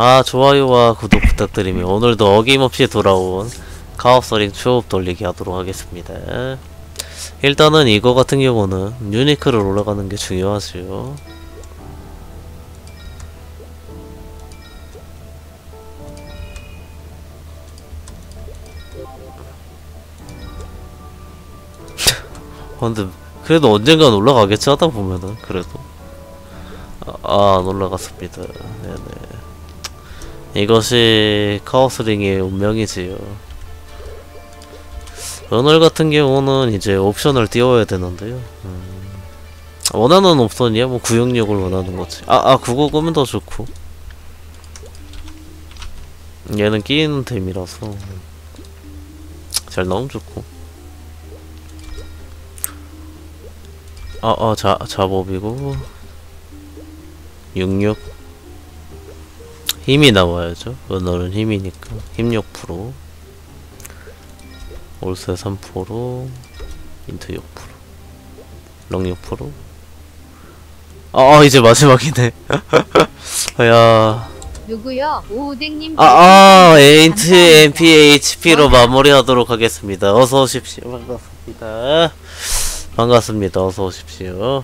아 좋아요와 구독 부탁드리며 오늘도 어김없이 돌아온 카오스링 추업 돌리기 하도록 하겠습니다. 일단은 이거 같은 경우는 유니크를 올라가는 게 중요하지요. 어, 근데 그래도 언젠간 올라가겠지 하다 보면은 그래도 아, 아, 안 올라갔습니다. 네네 이것이 카오스링의 운명이지요. 오늘 같은 경우는 이제 옵션을 띄워야 되는데요. 음, 원하는 옵션이야? 뭐 구형력을 원하는 거지. 아, 아 그거 끄면 더 좋고. 얘는 끼이는 템이라서. 잘 나오면 좋고. 아, 아, 자, 자법이고. 66 힘이 나와야죠 은어는 힘이니까 힘6% 올세 3% 인트 6%렁6% 아, 아 이제 마지막이네 야 누구요? 오우댕님 아, 아, 에인트 MPHP로 마무리하도록 하겠습니다. 어서 오십시오. 반갑습니다. 반갑습니다. 어서 오십시오.